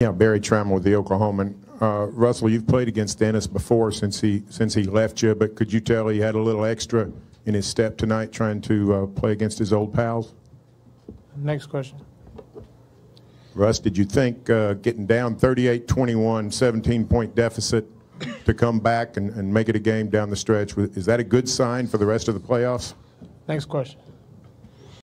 Yeah, Berry Tramel with the Oklahoman. Uh, Russell, you've played against Enes before since he since he left you, but could you tell he had a little extra in his step tonight trying to uh, play against his old pals? Next question. Russ, did you think uh, getting down 38-21, 17-point deficit to come back and, and make it a game down the stretch, is that a good sign for the rest of the playoffs? Next question.